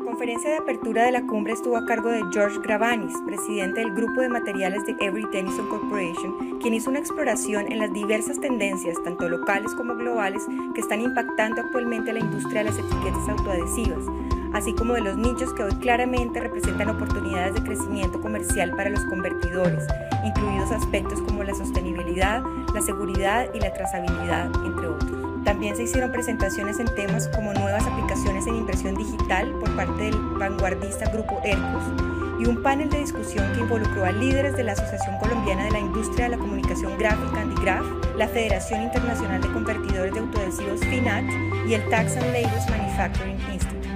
conferencia de apertura de la cumbre estuvo a cargo de George Gravanis, presidente del grupo de materiales de Every Denison Corporation, quien hizo una exploración en las diversas tendencias, tanto locales como globales, que están impactando actualmente a la industria de las etiquetas autoadhesivas, así como de los nichos que hoy claramente representan oportunidades de crecimiento comercial para los convertidores, incluidos aspectos como la sostenibilidad, la seguridad y la trazabilidad, entre otros. También se hicieron presentaciones en temas como por parte del vanguardista grupo Ercos y un panel de discusión que involucró a líderes de la Asociación Colombiana de la Industria de la Comunicación Gráfica Andigraf, la Federación Internacional de Convertidores de Autoadhesivos FINAT y el Tax and Labels Manufacturing Institute.